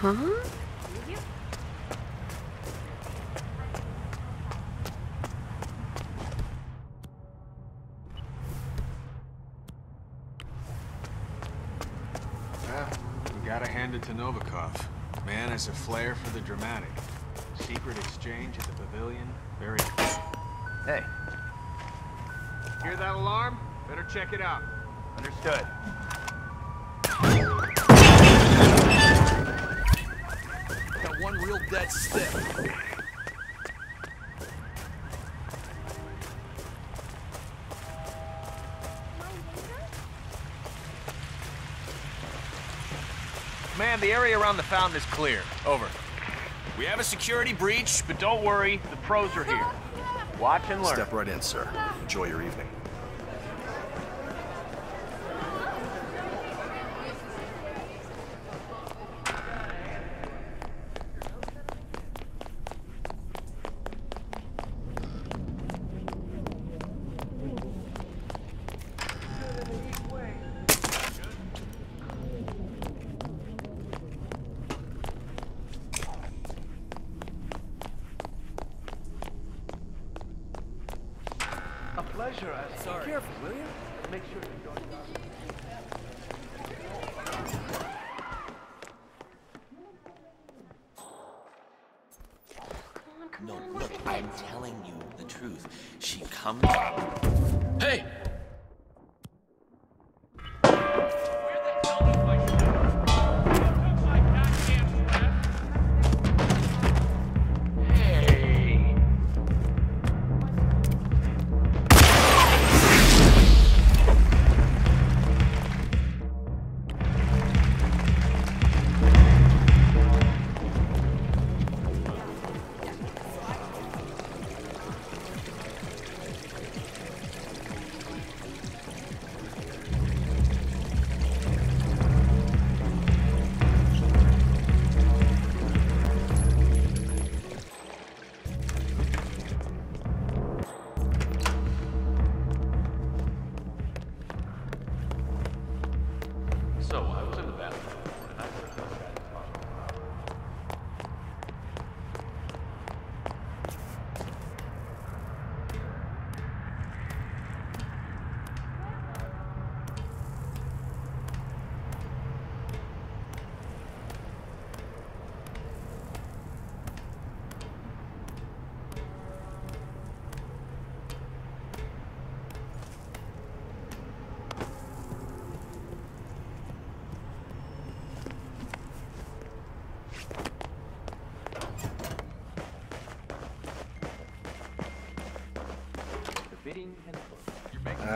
Huh? Well, we gotta hand it to Novikov. Man has a flair for the dramatic. Secret exchange at the pavilion, very... Quick. Hey, Hear that alarm? Better check it out. understood. One real dead stick. Man, the area around the fountain is clear. Over. We have a security breach, but But don't worry, the pros are here. Watch and learn. Step right in, sir. Enjoy your evening. A pleasure. Uh, Sorry. Be careful, will you? Make sure you don't... No, look, I'm telling you the truth. She comes. Hey! listen to them.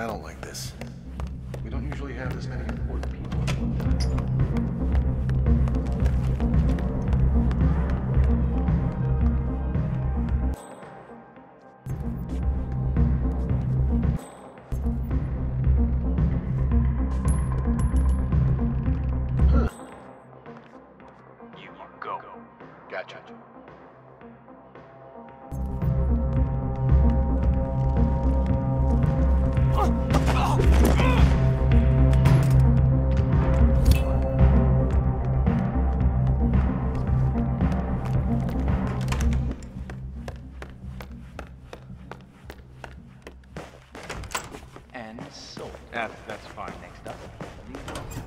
I don't like this. We don't usually have this many important people. Gotcha. and sold. That's, that's fine. Next up,